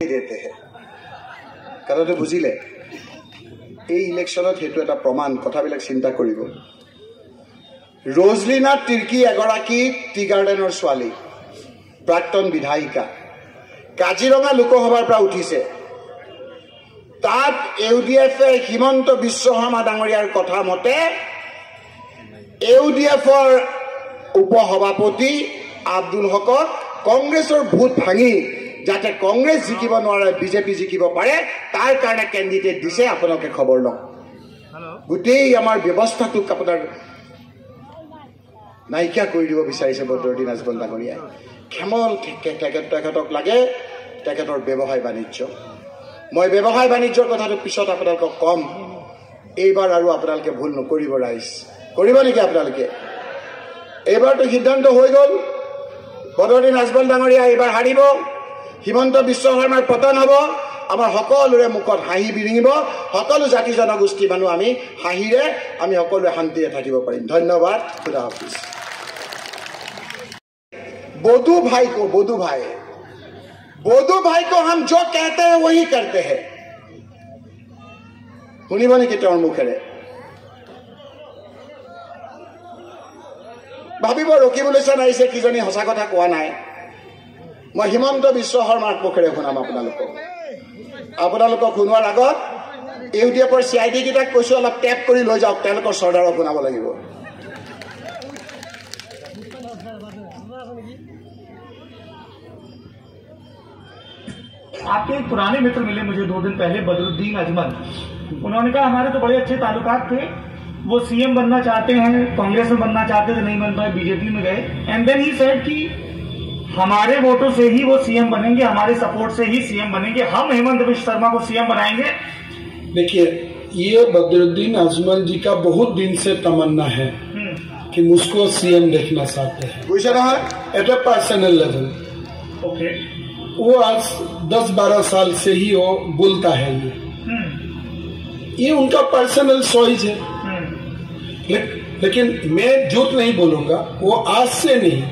দেতে। বুজিলে। এই ইলেকশ্যনত সেইটো এটা প্ৰমাণ কথাবিলাক চিন্তা কৰিব। ৰজলিনা তিৰ্কী এগৰাকী টি গাৰ্ডেনৰ ছোৱালী প্ৰাক্তন বিধায়িকা। কাজিৰঙা লোকসভাৰ পৰা উঠিছে। তাত ইউ ডি এফে হিমন্ত বিশ্ব শৰ্মা ডাঙৰীয়াৰ কথা মতে ইউ ডি এফৰ উপসভাপতি আব্দুল হকক কংগ্ৰেছৰ ভোট ভাঙি যাতে কংগ্ৰেছ জিকিব নোৱাৰে বিজেপি জিকিব পাৰে তাৰ কাৰণে কেণ্ডিডেট দিছে আপোনালোকে খবৰ লওক। গোটেই আমাৰ ব্যৱস্থাটোক আপোনাৰ নাইকিয়া কৰি দিব বিচাৰিছে বদৰুদ্দিন আজমল ডাঙৰীয়াই তেখেত তেখেতক লাগে তেখেতৰ ব্যৱসায় বাণিজ্য। মই ব্যৱসায় বাণিজ্যৰ কথাটো পিছত আপোনালোকক ক'ম। এইবাৰ আৰু আপোনালোকে ভুল নকৰিব ৰাইজ। কৰিব নেকি আপোনালোকে? এইবাৰতো সিদ্ধান্ত হৈ গ'ল। বদৰুদ্দিন আজমল ডাঙৰীয়া এইবাৰ হাৰিব। হিমন্ত বিশ্ব শৰ্মাৰ পতন হ'ব। আমাৰ সকলোৰে মুখত হাঁহি বিৰিঙিব। সকলো জাতি জনগোষ্ঠীৰ মানুহ আমি হাঁহিৰে আমি সকলোৱে শান্তিৰে থাকিব পাৰিম। ধন্যবাদ। খুদা হাফিজ। বধু ভাই কো বধু ভাই। বধু ভাই কো হাম জো হে ওহি কৰতে হে শুনিব নেকি তেওঁৰ মুখেৰে? ভাবিব ৰখিবলৈ চোৱা আহিছে কিজনী সঁচা কথা কোৱা নাই। মই হিমন্ত বিশ্ব শৰ্মাৰ মুখেৰে শুনাম আপোনালোকক আপোনালোকক শুনোৱাৰ আগত ইউ ডি এফৰ চি আই ডি কেইটাক কৈছো অলপ টেপ কৰি লৈ যাওক তেওঁলোকৰ চৰ্দাৰক শুনাব লাগিব आपके एक पुराने मित्र मिले मुझे दो दिन पहले बदरुद्दीन अजमल उन्होंने कहा हमारे तो बड़े अच्छे ताल्लुकात थे वो सीएम बनना चाहते हैं कांग्रेस में बनना चाहते थे नहीं बन पाए बीजेपी में गए एंड देन ही सेड कि हमारे वोटों से ही वो सीएम बनेंगे हमारे सपोर्ट से ही सीएम बनेंगे हम हेमंत विश्व शर्मा को सीएम बनाएँगे। देखिए ये बदरुद्दीन अजमल जी का बहुत दिन से तमन्ना है हम्म। कि मुझको सीएम देखना चाहते हैं। है? At a personal level okay वो आज दस बारह साल से ही वो बोलता है ये। हम्म। ये उनका पर्सनल चॉइस है। हम्म। ले, लेकिन मैं झूठ नहीं बोलूँगा वो आज से नहीं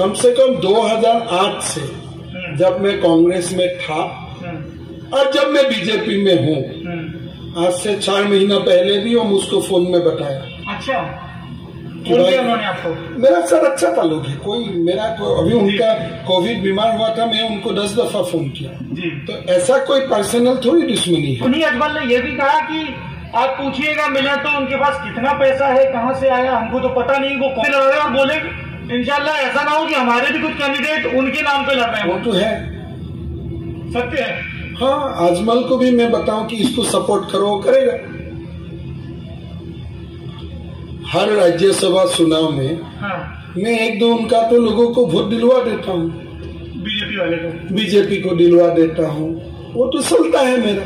कम से कम 2008 से हम्म, जब मैं कांग्रेस में था हम्म, और जब मैं बीजेपी में हूँ हम्म। आज से चार महीना पहले भी वो मुझको फ़ोन में बताया। अच्छा। आपको? मेरा सर अच्छा ताल्लुक है कोई मेरा को, अभी उनका कोविड बीमार हुआ था मैं उनको दस दफ़ा फ़ोन किया। जी। तो ऐसा कोई पर्सनल थोड़ी दुश्मनी है। उन्हीं अजमल ने यह भी कहा कि आप पूछिएगा मिला तो उनके पास कितना पैसा है कहाँ से आया हमको तो पता नहीं वो कौन लड़ रहे और बोले इंशाल्लाह ऐसा ना हो कि हमारे भी कुछ कैंडिडेट उनके नाम पे लड़ रहे वो तो है। सत्य है। हाँ आजमल को भी मैं बताऊँ कि इसको सपोर्ट करो वो करेगा। हर राज्यसभा चुनाव में हाँ। मैं एक दो उनका तो लोगों को वोट दिलवा देता हूँ। बीजेपी वाले को। बीजेपी को दिलवा देता हूँ। वो तो चलता है मेरा।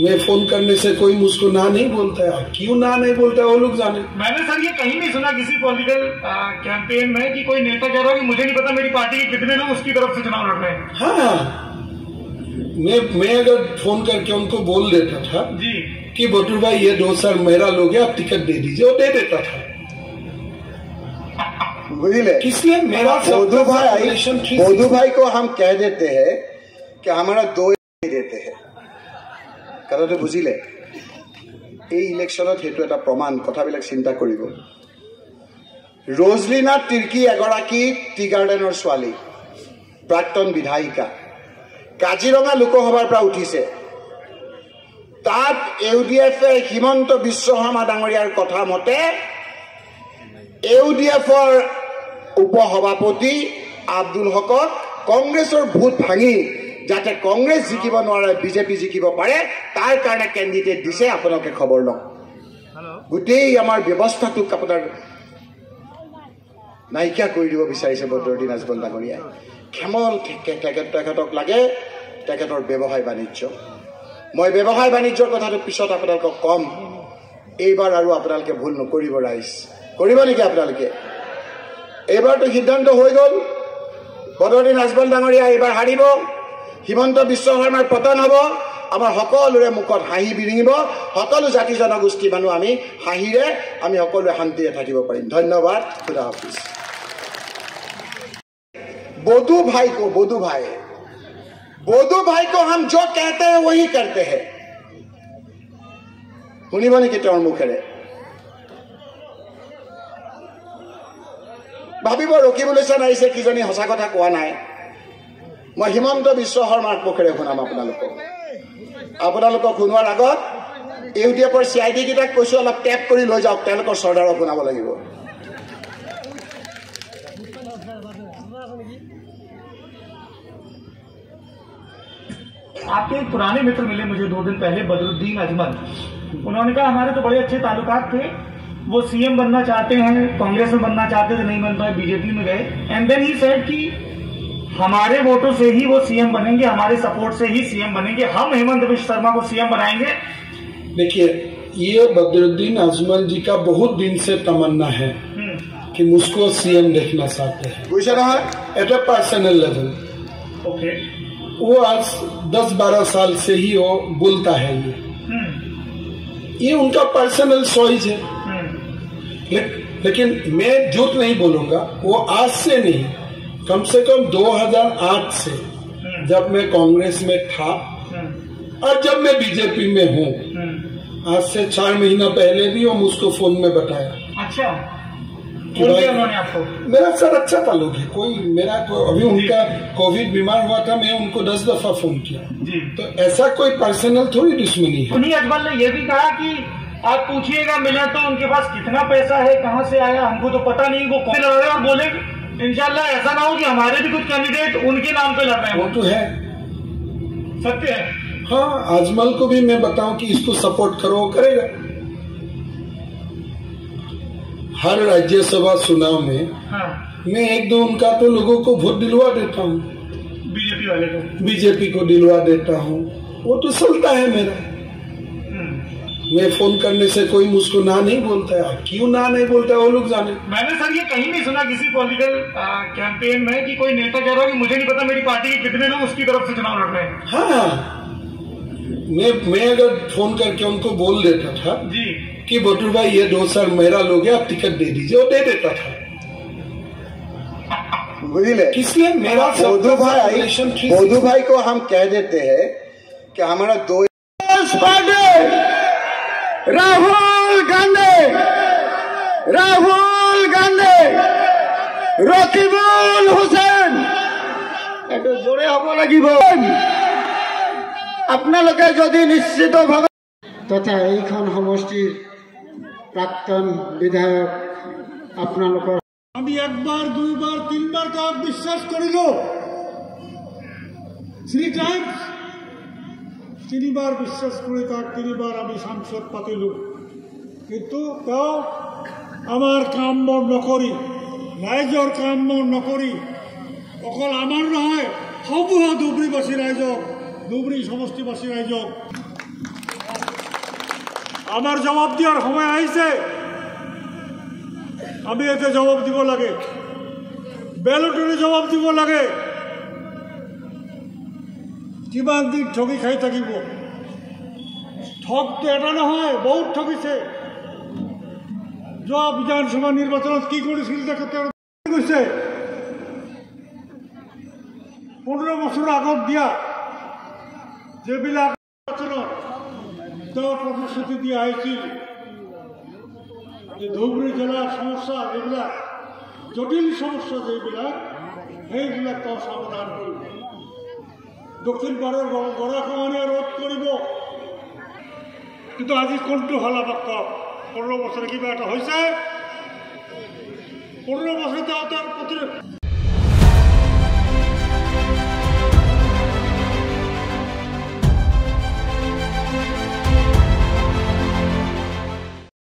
मैं फ़ोन करने से कोई मुझको ना नहीं बोलता है। क्यों ना नहीं बोलता है वो लोग जाने? मैंने सर ये कहीं नहीं सुना किसी पॉलिटिकल कैंपेन में कि कोई नेता कह रहा है कि मुझे नहीं पता मेरी पार्टी के कितने लोग उसकी तरफ़ से चुनाव लड़ रहे हैं। हाँ। मैं मैं अगर फ़ोन करके उनको बोल देता था जी। कि बटूर भाई ये दो सर मेरा लोग है आप टिकट दे दीजिए वो दे देता था। बुझले मेरा हाँ, भाई भाई को हम कह देते हैं कि हमारा दो देते हैं। কথাটো বুজিলে। এই ইলেকশ্যনত সেইটো এটা প্ৰমাণ কথাবিলাক চিন্তা কৰিব। ৰজলিনা তিৰ্কী এগৰাকী টি গাৰ্ডেনৰ ছোৱালী প্ৰাক্তন বিধায়িকা। কাজিৰঙা লোকসভাৰ পৰা উঠিছে। তাত ইউ ডি এফে হিমন্ত বিশ্ব শৰ্মা ডাঙৰীয়াৰ কথা মতে ইউ ডি এফৰ উপসভাপতি আব্দুল হকক কংগ্ৰেছৰ ভোট ভাঙি যাতে কংগ্ৰেছ জিকিব নোৱাৰে বিজেপি জিকিব পাৰে তাৰ কাৰণে কেণ্ডিডেট দিছে আপোনালোকে খবৰ লওক। গোটেই আমাৰ ব্যৱস্থাটোক আপোনাৰ নাইকিয়া কৰি দিব বিচাৰিছে বদৰুদ্দিন আজমল ডাঙৰীয়াই। তেখেত তেখেতক লাগে তেখেতৰ ব্যৱসায় বাণিজ্য। মই ব্যৱসায় বাণিজ্যৰ কথাটো পিছত আপোনালোকক ক'ম। এইবাৰ আৰু আপোনালোকে ভুল নকৰিব ৰাইজ। কৰিব নেকি আপোনালোকে? এইবাৰতো সিদ্ধান্ত হৈ গ'ল। বদৰুদ্দিন আজমল ডাঙৰীয়া এইবাৰ হাৰিব। হিমন্ত বিশ্ব শৰ্মাৰ পতন হ'ব আমাৰ সকলোৰে মুখত হাঁহি বিৰিঙিব সকলো জাতি জনগোষ্ঠীৰ মানুহ আমি হাঁহিৰে আমি সকলোৱে শান্তিৰে থাকিব পাৰিম। ধন্যবাদ খুদা হাফিজ। বধু ভাই কো বধু ভাই। বধু ভাই কো হাম জো হে ওহি কৰতে হে শুনিব নেকি তেওঁৰ মুখেৰে? ভাবিব ৰখিবলৈ চোৱা নাহিছে কিজনী সঁচা কথা কোৱা নাই। মই হিমন্ত বিশ্ব শৰ্মাৰ মুখেৰে শুনাম আপোনালোকক আপোনালোকক শুনোৱাৰ আগত ইউ ডি এফৰ চি আই ডি কেইটাক কৈছো অলপ টেপ কৰি লৈ যাওক তেওঁলোকৰ চৰ্দাৰক শুনাব লাগিব आपके एक पुराने मित्र मिले मुझे दो दिन पहले बदरुद्दीन अजमल उन्होंने कहा हमारे तो बड़े अच्छे ताल्लुकात थे वो सीएम बनना चाहते हैं कांग्रेस में बनना चाहते थे नहीं बन पाए बीजेपी में गए एंड देन ही सेड कि हमारे वोटों से ही वो सीएम बनेंगे हमारे सपोर्ट से ही सीएम बनेंगे हम हेमंत विश्व शर्मा को सीएम बनाएँगे। देखिए ये बदरुद्दीन अजमल जी का बहुत दिन से तमन्ना है हम्म। कि मुझको सीएम देखना चाहते हैं। पूछ रहा at a personal level okay वो आज दस बारह साल से ही वो बोलता है ये। हम्म। ये उनका पर्सनल चॉइस है। हम्म। ले, लेकिन मैं झूठ नहीं बोलूँगा वो आज से नहीं। कम से कम 2008 से हम्म, जब मैं कांग्रेस में था हम्म, और जब मैं बीजेपी में हूँ हम्म। आज से चार महीना पहले भी वो मुझको फ़ोन में बताया। अच्छा। आपको? मेरा सर अच्छा ताल्लुक है कोई मेरा को, अभी उनका कोविड बीमार हुआ था मैं उनको दस दफ़ा फ़ोन किया। जी। तो ऐसा कोई पर्सनल थोड़ी दुश्मनी है। उन्हीं अकबर ने यह भी कहा कि आप पूछिएगा मिला तो उनके पास कितना पैसा है कहाँ से आया हमको तो पता नहीं वो कौन लड़ रहे और बोले इंशाल्लाह ऐसा ना हो कि हमारे भी कुछ कैंडिडेट उनके नाम पे लड़ रहे हैं। वो तो है। सत्य है। हाँ अजमल को भी मैं बताऊँ कि इसको सपोर्ट करो करेगा। हर राज्यसभा चुनाव में हाँ। मैं एक दो उनका तो लोगों को वोट दिलवा देता हूँ। बीजेपी वाले को। बीजेपी को दिलवा देता हूँ। वो तो चलता है मेरा। मैं फ़ोन करने से कोई मुझको ना नहीं बोलता है। क्यों ना नहीं बोलता है वो लोग जाने? मैंने सर ये कहीं नहीं सुना किसी पॉलिटिकल कैंपेन में कि कोई नेता कह रहा हो कि मुझे नहीं पता मेरी पार्टी के कितने लोग उसकी तरफ़ से चुनाव लड़ रहे हैं। हाँ। मैं मैं अगर फ़ोन करके उनको बोल देता था जी। कि बटूर भाई ये दो सर मेरा लोग है आप टिकट दे दीजिए और दे देता था। बुझले मेरा बोधू भाई बोधू भाई को हम कह देते हैं कि हमारा दो রাহুল গান্ধী রাহুল গান্ধী রকিবুল হুসেন। একটু জোরে হব লাগিব আপোনালোকে যদি নিশ্চিতভাৱে তথা এইখন সমষ্টিৰ প্ৰাক্তন বিধায়ক আপনার আমি একবার দুইবার তিনবার তো বিশ্বাস করিল শ্রী টাইমস তিনিবার বিশ্বাস কৰি তাক তিনিবাৰ আমি সাংসদ পাতিলোঁ কিন্তু তেওঁ আমাৰ কাম বৰ নকৰি ৰাইজৰ কাম বৰ নকৰি অকল আমাৰ নহয় সমূহ ধুবুৰীবাসী ৰাইজক ধুবুৰী সমষ্টিবাসী ৰাইজক আমাৰ জবাব দিয়াৰ সময় আহিছে আমি এতে জবাব দিব লাগে। বেলটৰে জবাব দিব লাগে। কিমান দিন ঠগি খাই থাকিব? ঠগটো এটা নহয়, বহুত ঠগিছে। যোৱা বিধানসভা নিৰ্বাচনত কি কৰিছিল তেখেতে কৈছে পোন্ধৰ বছৰৰ আগত দিয়া যিবিলাক নিৰ্বাচনত তেওঁ প্ৰতিশ্ৰুতি দিয়া আহিছিল যে ধুবুৰী জেলাৰ সমস্যা, এইবিলাক জটিল সমস্যা যিবিলাক সেইবিলাক তেওঁ সমাধান কৰিব দক্ষিণ পাৰৰ গৰাখহনীয়া ৰোধ কৰিব কিন্তু আজি কোনটো হ'ল আমাক কওক পোন্ধৰ বছৰে কিবা এটা হৈছে? পোন্ধৰ বছৰতে তাৰ প্ৰতি